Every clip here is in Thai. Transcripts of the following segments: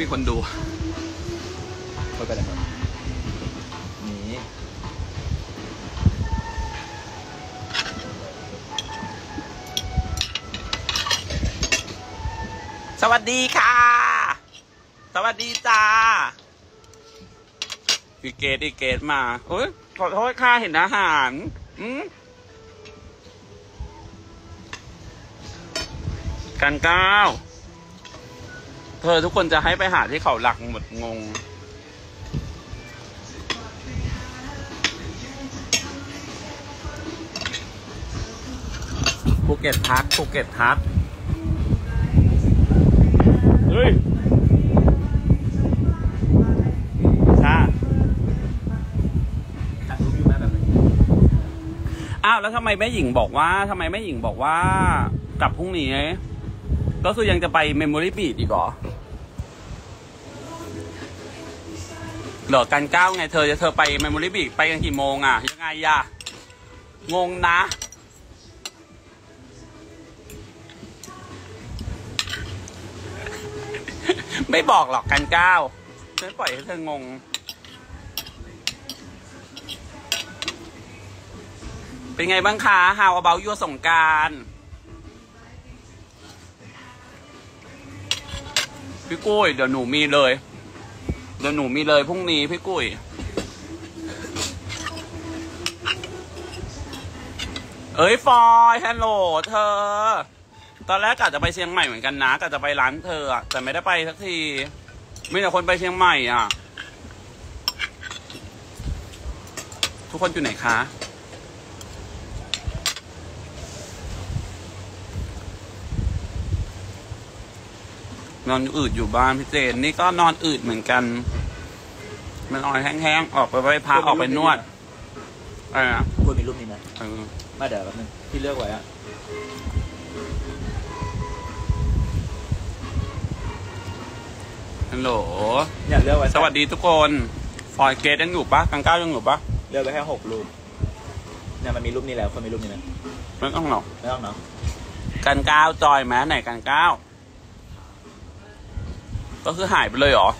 มีคนดูคนไปไหนครับนี่สวัสดีค่ะ สวัสดีจ้าพี่เกดอีเกดมาโอ้ยขอโทษค่ะเห็นอาหารอืมกันก้าว เธอทุกคนจะให้ไปหาที่เขาหลักหมดงง ภูเก็ตพักภูเก็ตพักเฮ้ยชาถ่ายรูปอยู่ไหมแบบนี้อ้าวแล้วทำไมแม่หญิงบอกว่าทำไมแม่หญิงบอกว่ากลับพรุ่งนี้ ก็คือยังจะไป Memory Beach อีกเหรอเหรอกันก้าวไงเธอจะเธอไป Memory Beach ไปกันกี่โมงอะ ยังไงอะงงนะไม่บอกหรอกกันก้าวฉันปล่อยให้เธองง เป็นไงบ้างคะ How about your สงการ พี่กุ้ยเดี๋ยวหนูมีเลย เดี๋ยวหนูมีเลยพรุ่งนี้พี่กุ้ยเอ้ยฟอยฮัลโหลเธอ ตอนแรกกะจะไปเชียงใหม่เหมือนกันนะกะจะไปร้านเธออะแต่ไม่ได้ไปสักทีมีแต่คนไปเชียงใหม่อะ ทุกคนอยู่ไหนคะ นอนอืดอยู่บ้านพี่เจน นี่ก็นอนอืดเหมือนกัน มันนอนแห้งๆ ออกไปไหว้พระออกไปนวดอะไรนะควรมีรูปนี้ไหมเออมาเดี๋ยวแป๊บนึงที่เลือกไว้อะฮัลโหล เนี่ยเลือกไว้สวัสดีทุกคนฟอยเกตยังอยู่ปะกังก้าวยังอยู่ปะเลือกไว้แค่หกรูปเนี่ยมันมีรูปนี้แล้วคนมีรูปนี้ไหมไม่ต้องหรอกไม่ต้องเนาะกันก้าวจอยแม้ไหนกันก้าว ก็คือหายไปเลยเหรอ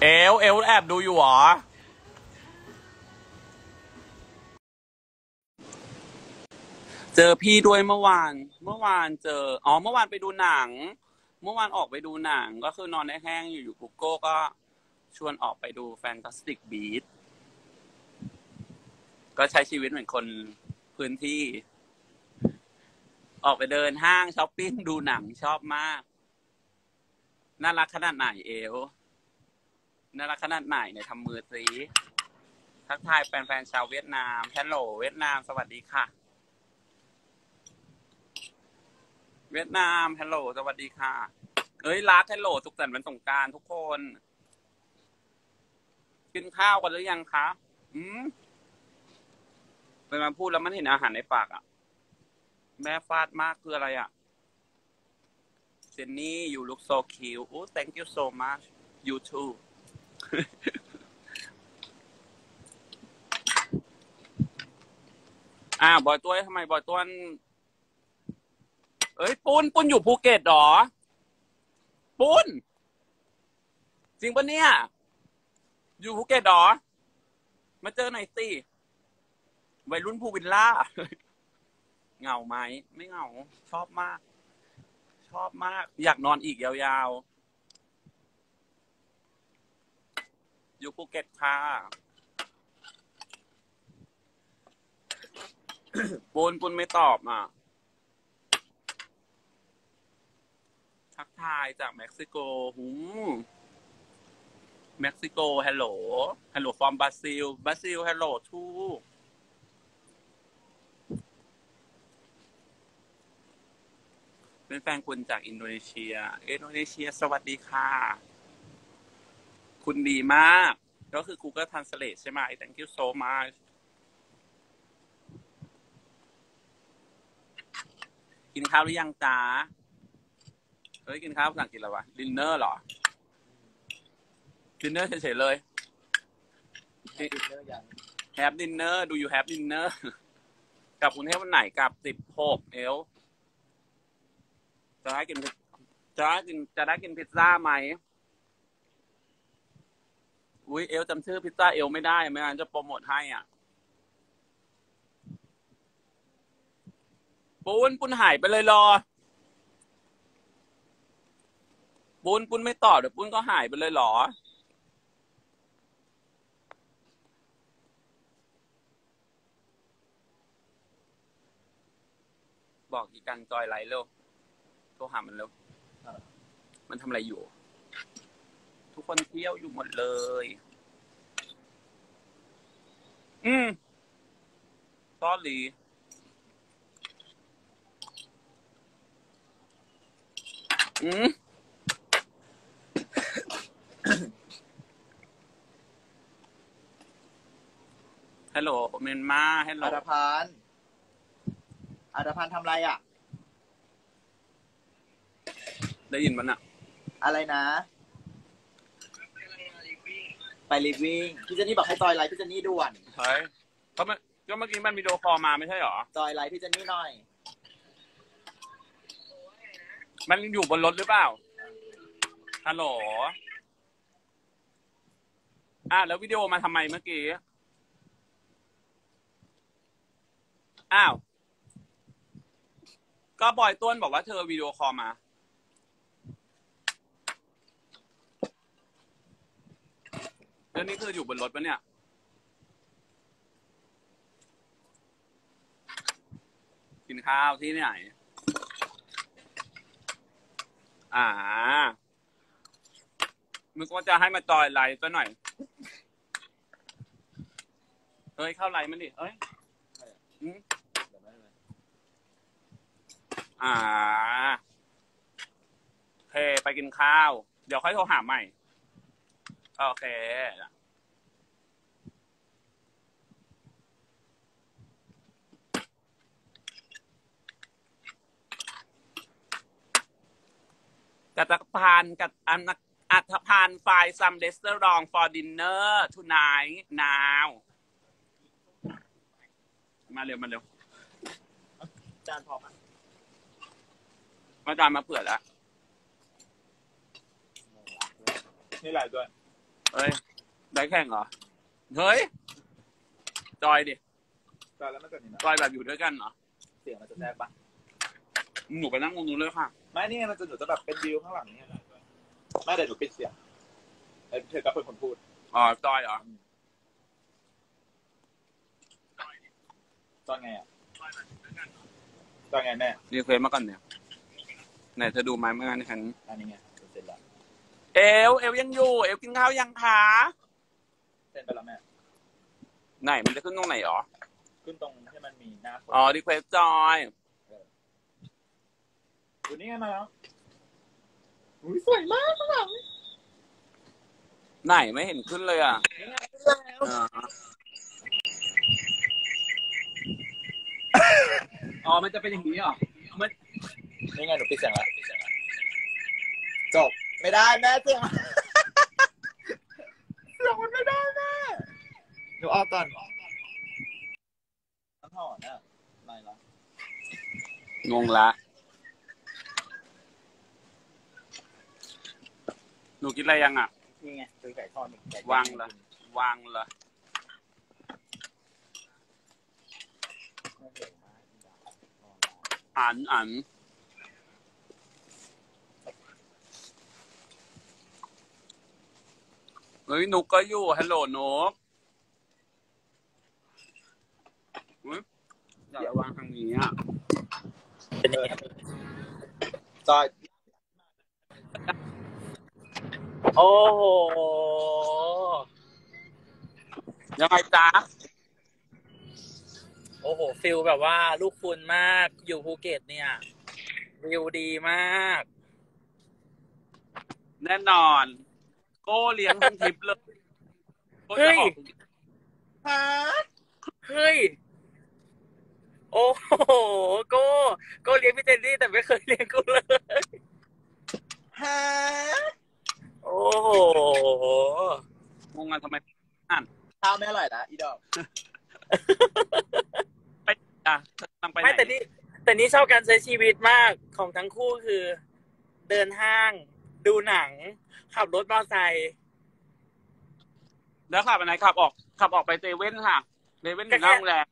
เอล เอลแอบดูอยู่หรอ เจอพี่ด้วยเมื่อวาน เมื่อวานเจอ อ๋อ เมื่อวานไปดูหนัง เมื่อวานออกไปดูหนัง ก็คือนอนแห้งๆอยู่อยู่กุ๊กโก้ก็ชวนออกไปดูแฟนตาสติกบีทก็ใช้ชีวิตเหมือนคนพื้นที่ ออกไปเดินห้างช้อปปิ้งดูหนังชอบมาก น่ารักขนาดไหนเอว น่ารักขนาดไหนเนี่ยทำมือสีทักทายแฟนๆชาวเวียดนามฮัลโหลเวียดนามสวัสดีค่ะ เวียดนามฮัลโหลสวัสดีค่ะเอ้ยรักฮัลโหลสุขสันต์วันสงการทุกคน กินข้าวกันหรือยังคะอืมเวลาพูดแล้วมันเห็นอาหารในปากอะ แม่ฟาดมากคืออะไรอะเจนนี่ you look so cute oh thank you so much you too อ้าบอยตัวทำไมบอยตัวเอ้ยปุ้นปุ้นอยู่ภูเก็ตเหรอ ปุ้น จริงปะเนี่ย อยู่ภูเก็ตเหรอ มาเจอหน่อยสิวัยรุ่นภูวิลล่า เหงาไหมไม่เหงา ชอบมาก ชอบมาก อยากนอนอีกยาวๆ อยู่ภูเก็ตค่ะปุนปุนไม่ตอบอะ ทักทายจากเม็กซิโกหูเม็กซิโก ฮัลโหล hello from Brazil Brazil hello to เป็นแฟนคุณจากอินโดนีเซีย อินโดนีเซีย สวัสดีค่ะ คุณดีมาก ก็คือ Google Translate ใช่ไหม thank you so much กินข้าวหรือยังจ้าเฮ้ย กินข้าวภาษาอังกฤษแล้ววะดินเนอร์เหรอ ดินเนอร์เฉยๆเลยดินเนอร์ยัง have dinner do you have dinnerกลับกรุงเทพวันไหนกลับสิบหกเอล จะให้กินจะได้กินจะได้กินพิซซ่าไหมอุ้ยเอลจำชื่อพิซซ่าเอลไม่ได้ไม่งั้นจะโปรโมทให้อะปูนปุนหายไปเลยรอปุนปุนไม่ตอบเดี๋ยวปุนก็หายไปเลยหรอ บอกอีกังจอยไลน์เร็ว ทรหามันเร็วมันทำอะไรอยู่ ทุกคนเที่ยวอยู่หมดเลย อืมซอรีอืมฮัลโหลเมนมาฮัลโหลอัตพันธ์อัตพันธ์ทำอะไรอะ ได้ยินมันอะอะไรนะ ไป living พี่เจนนี่บอกให้ join live พี่เจนนี่ด่วนเฮ้ยก็เมื่อก็เมื่อกี้มันวิดีโอคอลมาไม่ใช่หรอ join live พี่เจนนี่หน่อย มันอยู่บนรถหรือเปล่าฮัลโหลอะแล้ววิดีโอมาทำไมเมื่อกี้อ้าว ก็บอยต้วนบอกว่าเธอวิดีโอคอลมา แล้วนี่คืออยู่บนรถปะเนี่ย กินข้าวที่ไหน อ่ามึงก็จะให้มาจอยไลฟ์ซะหน่อย เฮ้ย เข้าไลฟ์มันดิ เอ้ยอืมอ่าโอเคไปกินข้าว เดี๋ยวค่อยโทรหาใหม่ โอเค กัตพานกัตอันอัตพานไฟซัมเดสเตอร์รอง for dinner tonight now มาเร็ว มาเร็วจานพอไหมมาจานมาเผื่อแล้วนี่แหละด้วย เฮ้ย ได้แข่งเหรอ เฮ้ย จอยดิ จอยแล้วมันจะนี่นะจอยแบบอยู่ด้วยกันเหรอ เสียงมันจะแทรกปะหนูไปนั่งตรงนู้นเลยค่ะ ไม่นี่ไงมันจะหนูจะแบบเป็นวิวข้างหลังเนี่ยไม่เดี๋ยวหนูปิดเสียงเอ้ยเธอก็เป็นคนพูด อ๋อ join เหรอ join ไงอะ join ไงแม่ request มาก่อนเนี่ยไหนเธอดูไหมเมื่อกี้ฉันอันนี้ไง เสร็จแล้วเอลเอลยังอยู่ เอลกินข้าวยังคะเสร็จไปแล้วแม่ ไหนมันจะขึ้นตรงไหนหรอ ขึ้นตรงที่มันมีหน้าคนอ๋อ request join อยู่นี่ไงมาแล้วอุ้ยสวยมากข้างหลังไหนไม่เห็นขึ้นเลยอะนี่ไงขึ้นแล้วอ่าอ๋อ มันจะเป็นอย่างนี้เหรอมันนี่ไงหนูปิดเสียงแล้วจบ ไม่ได้แม่เสียงเสียงมันไม่ได้แม่หนูออกก่อนน้ำหอมอะไม่ละงงละหนูกินอะไรยังอะ นี่ไงซื้อไก่ทอดไก่ทอดวางละวางละไม่เผ็ดมากอันอัน เฮ้ยนุกก็อยู่ฮัลโหลนุกอุ๊ยอย่าระวางทางนี้อะเป็นยังไงจอยโอ้โหยังไงจ๊ะโอ้โห feel แบบว่า ลูกคุณมากอยู่ภูเก็ตเนี่ยวิวดีมาก แน่นอน โก้เลี้ยงทั้งทริปเลยโก้จะออกฮะเฮ้ย โอ้โหโก้โก้เลี้ยงพี่เจนนี่แต่ไม่เคยเลี้ยงกูเลยฮะโอ้โหงงกันทำไมข้าวไม่อร่อยนะอีดอกอะกำลังไปไหนไม่แต่นี่แต่นี่ชอบการใช้ชีวิตมากของทั้งคู่คือ เดินห้าง ดูหนัง ขับรถมอเตอร์ไซค์แล้วขับไปไหนขับออก ขับออกไปเซเว่นค่ะเซเว่นถึงหน้าโรงแรม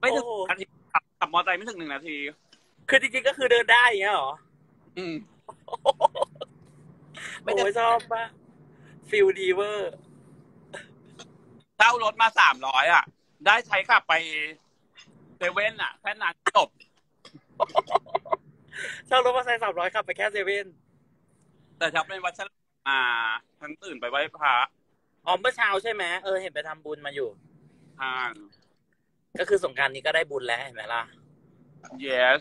ไม่ถึงโอ้นาทีขับขับมอเตอร์ไซค์ไม่ถึงหนึ่งนาที คือจริงๆก็คือเดินได้อย่างเงี้ยเหรอ อืมไม่โอ้ได้ยชอบปะfeel ดีเวอร์เช่ารถมาสามร้อยอะ ได้ใช้ขับไปเซเว่นอะ แค่นั้นจบ เช่ารถมอเตอร์ไซค์สามร้อยขับไปแค่เซเว่นแต่ฉันเป็นวัดฉันอ่าฉันตื่นไปไหว้พระอ๋อเมื่อเช้าใช่ไหมเออเห็นไปทำบุญมาอยู่ ทาง ก็คือสงกรานต์นี้ก็ได้บุญแล้วเห็นไหมล่ะ yes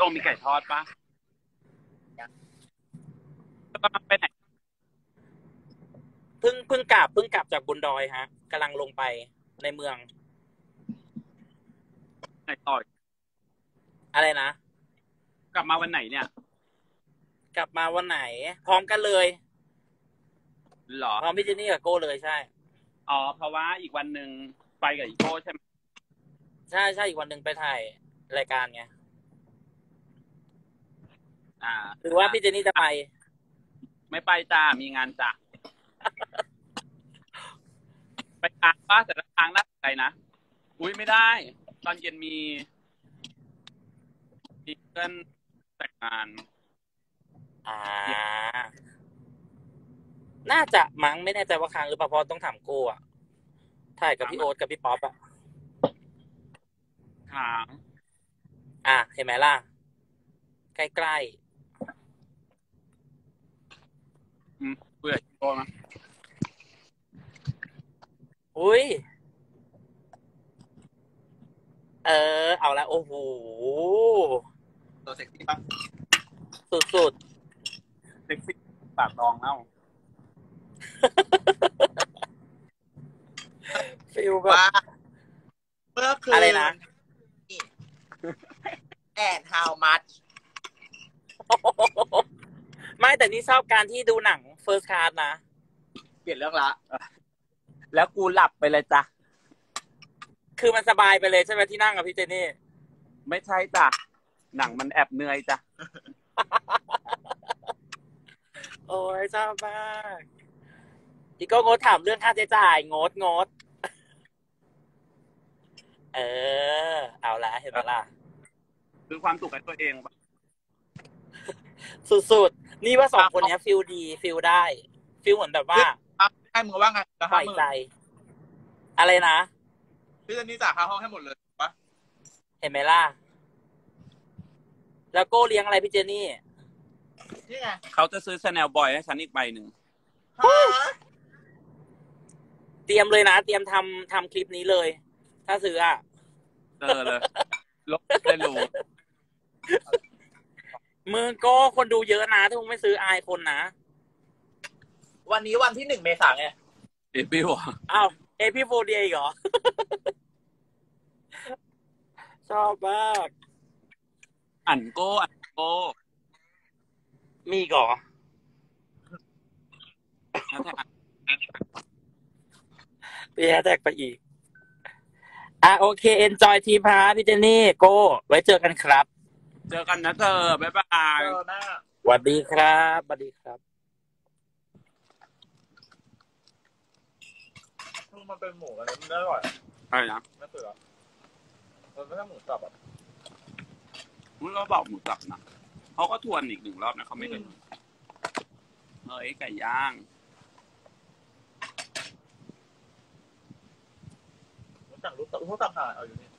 ต้องมีไก่ทอดปะจะกำลังไปไหนเพิ่งเพิ่งกลับเพิ่งกลับจากบุญดอยฮะกำลังลงไปในเมือง ไหนต่อย อะไรนะ กลับมาวันไหนเนี่ย กลับมาวันไหน พร้อมกันเลยหรอพร้อมพี่เจนนี่กับโก้เลยใช่ อ๋อ เพราะว่าอีกวันหนึ่งไปกับอีโก้ใช่ไหมใช่ใช่อีกวันหนึ่งไปถ่ายรายการไงอ่าหรือว่าพี่เจนนี่จะไป ไม่ไปจ้ามีงานจ้ะไปทางป้าแต่ละทางน่าสนใจนะ อุ้ยไม่ได้ ตอนเย็นมี มีเพื่อนแต่งงาน อ่า น่าจะมั้งไม่แน่ใจว่าค้างหรือเปล่าเพราะต้องถามโก้อะถ่ายกับพี่โอ๊ตกับพี่ป๊อปอะทางอะเห็นไหมล่ะ ใกล้อืมเบื่ออีโก้นะๆอุ้ย เออ เอาละโอ้โห ตัวเซ็กซี่ปะสุดเซ็กซี่ปากรองเล่าๆฟิลแบบว่าเมื่อคืนอะไรนะแอน how much ไม่แต่นี่ชอบการที่ดูหนัง First Class นะ เปลี่ยนเรื่องละ แล้วกูหลับไปเลยจ้ะ คือมันสบายไปเลยใช่ไหมที่นั่งกับพี่เจนี่ ไม่ใช่จ้ะ หนังมันแอบเหนื่อยจ้ะ โอ้ยชอบมากอีกก็งดถามเรื่องค่าใช้จ่ายงดงด เออ เอาละเห็นไหมล่ะ คือความสุขให้ตัวเองปะสุดๆ นี่ว่าสองคนเนี้ยฟิลดีฟิลได้ ฟิลเหมือนแบบว่าให้มึงว่าไงนะปล่คะอยมึงใจ อะไรนะ พี่เจนนี่จ่ายค่าห้องให้หมดเลยปะเห็นไหมล่ะ แล้วโก้เลี้ยงอะไรพี่เจนี่ นี่ไงเขาจะซื้อ Chanel Boy ให้ฉันอีกใบหนึ่ง ฮะเตรียมเลยนะ เตรียมทำทำคลิปนี้เลย ถ้าซื้ออะเจอเลยลบได้รู้มึงโก้คนดูเยอะนะ ถ้ามึงไม่ซื้ออายคนนะวันนี้วันที่หนึ่งเมษายนไงเอพิวอะอ้าวเอพี่โฟเดียอีกเหรอ ชอบมาก อันโก้อันโก้มีอีกเหรอแล้วแต่อันเปียแตกไปอีก อะโอเคเอนจอยทีพาพี่เจนนี่โก้ไว้เจอกันครับ เจอกันนะเธอ บ๊ายบายเจอหน้าสวัสดีครับสวัสดีครับมึงมันเป็นหมูอะไรมันไม่อร่อยอะอะไรนะไม่เคยหรอมันไม่ใช่หมูสับอะมึง เราบอกหมูสับนะเขาก็ทวนอีกหนึ่งรอบนะเขาไม่เคยเฮ้ยไก่ย่างมันสั่งรูปสับรูปสับหาเอาอยู่นี่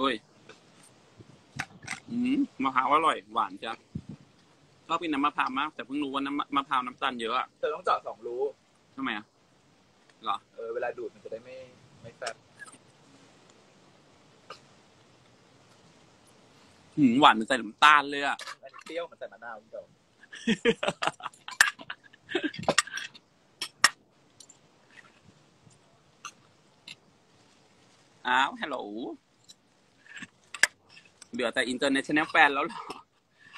อุ้ยอืมมะพร้าวอร่อย หวานจ้ะชอบกินน้ำมะพร้าวมาก แต่เพิ่งรู้ว่าน้ำมะพร้าวน้ำตาลเยอะอะเธอต้องเจาะสองรูทำไมอะเหรอ เออเวลาดูดมันจะได้ไม่ไม่แฟบ หืมหวานเหมือนใส่น้ำตาลเลยอะอันนี้เปรี้ยวเหมือนใส่มะนาวคุณผู้ชมอ้าวฮัลโหลเหลือแต่ international fan แล้วเหรอ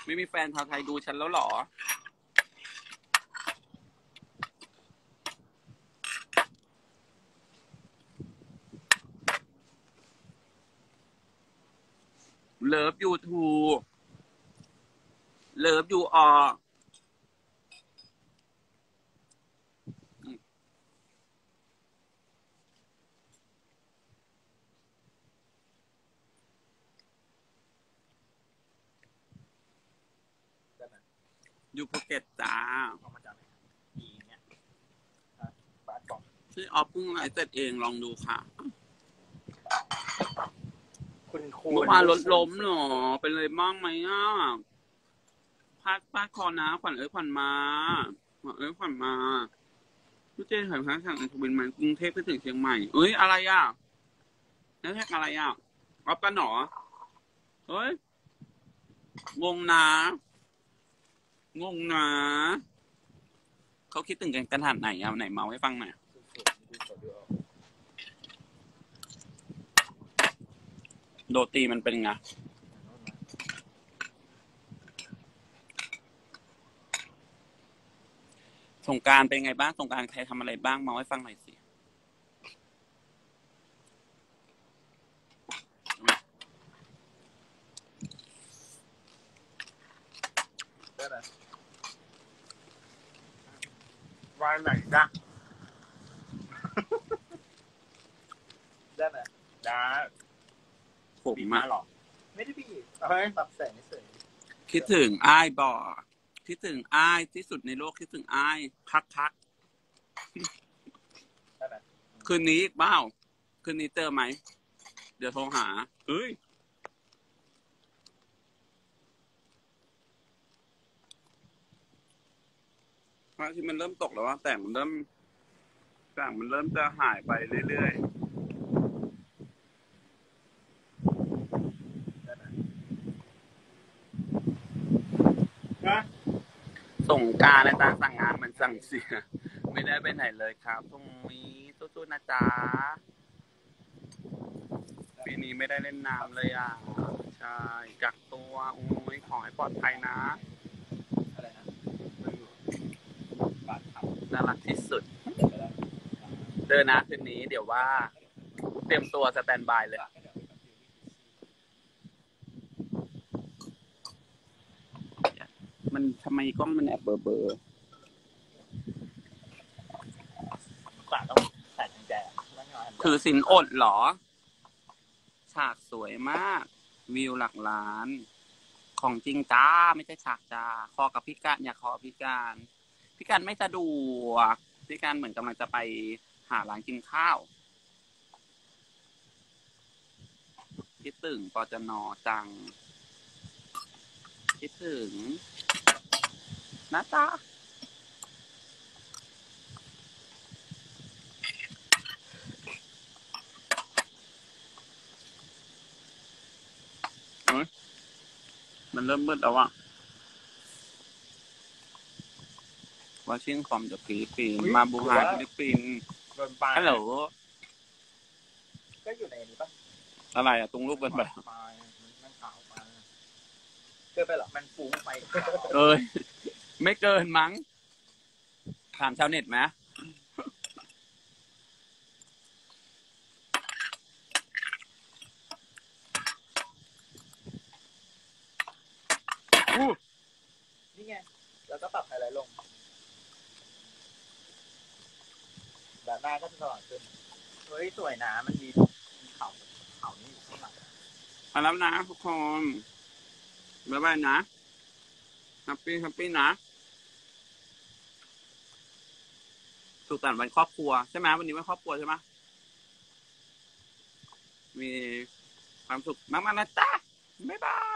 ไม่มีแฟนชาวไทยดูฉันแล้วเหรออ love you too love you ออได้ไหมอยู่ภูเก็ตจ้าเอามาจากไหนอีเนี่ยอะบาสกล่องที่ออฟเพิ่งไลฟ์เสร็จเองลองดูค่ะ คุณครูเมื่อวานรถล้มเหรอ เป็นเลยบ้างไหมอะพักป้าคอนะขวัญเอ้ยขวัญมาขวัญเอ้ยขวัญมาพี่เจถ่ายภาพทางอันทวินมากรุงเทพไปถึงเชียงใหม่ เอ้ยอะไรอะแล้วแท็กอะไรอะออฟกันหรอเฮ้ยงงนะงงนะเขาคิดถึงกันขนาดไหนอะไหนเมาให้ฟังหน่อย ดูสดดูออก โดตีมันเป็นไงสงกรารเป็นไงบ้างสงกรารใครทำอะไรบ้างมาให้ฟังหน่อยสิได้ไหมวันไหนจ้ะได้ไหมได้ ผมบีบมามาหรอไม่ได้บีบเฮ้ยปรับแสงเฉยคิดถึงอ้ายบ่อคิดถึงอ้ายที่สุดในโลกคิดถึงอ้ายพักพักได้ไหมคืนนี้อีกเปล่าคืนนี้เจอไหม เดี๋ยวโทรหาเฮ้ยพระอาที่มันเริ่มตกแล้วว่าแต่งมันเริ่มแต่งมันเริ่มจะหายไปเรื่อยได้ไหม นะ ๆ ส่งกรารในตามสั่งงานมันสั่งเสีย ไม่ได้ไปไหนเลยครับตรงนี้สู้ๆนะจ๊ะปีนี้ไม่ได้เล่นน้ำเลยอะใช่กักตัวโอ้ยขอให้ปลอดภัยนะอะไรนะบาสทน่ารักที่สุดำก็ได้เดินนะคืนนี้เดี๋ยวว่า เตรียมตัวสแตนบายเลย มัน ทำไมกล้องมันแอบเบอร์เบอร์ปากต้องใส่กุญแจไม่งานถือสินอดเหรอ ฉากสวยมาก วิวหลักล้าน ของจริงจ้า ไม่ใช่ฉากจ้าคอกับพี่การอย่าคอพี่การพี่การไม่สะดวกพี่การเหมือนกำลังจะไปหาร้านกินข้าวคิดถึงปอจนอจัง คิดถึง นะจ๊ะมันเริ่มมืดแล้วอะวาชิงคอมจากฟิลิปปินส์มาบูฮาฟิลิปปินส์โดนปลาฮัลโหลก็อยู่ในนี้ปะอะไรอะตรงรูปกันไปปลามันขาวปลาเกินไปเหรอมันฟุ้งไปเอ้ย ไม่เกินมั้ง ถามชาวเน็ตไหมอู้นี่ไง แล้วก็ปรับไฮไลท์ลงด้านหน้าก็จะสว่างขึ้นเฮ้ยสวยนะ มันมีมีเขาเขานี่อยู่ข้างหลังมาแล้วนะทุกคน บ๊ายบายนะ happy happy นะ สุขสันต์วันครอบครัวใช่ไหมวันนี้วันครอบครัวใช่ไหมมีความสุขมากๆนะจ๊ะบ๊ายบาย